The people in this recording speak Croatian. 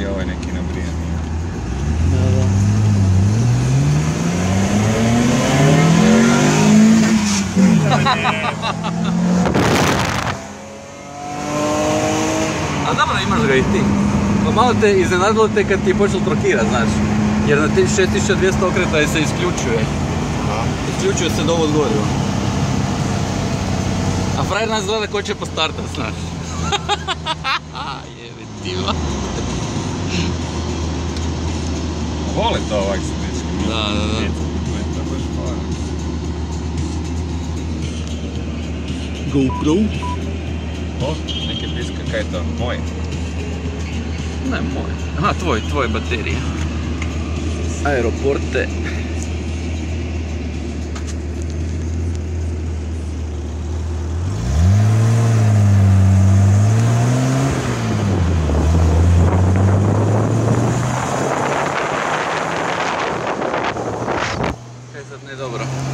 i ovaj neki nabrijan. Da, da. A dobro, imaš ga i ti. Pa malo te iznenadilo te kad ti je počelo trokirat, znaš. Jer na 6200 okreta se isključuje. Isključuje se dovod goriva. A frajer nas gleda ko će postartat, znaš. Jebetila. Vole to ovak se dečki. Da, da, da. GoPro? O, neke piska, kaj je to? Moj. Ne, moj. Aha, tvoj, tvoje baterije. Aeroporte. Dobra.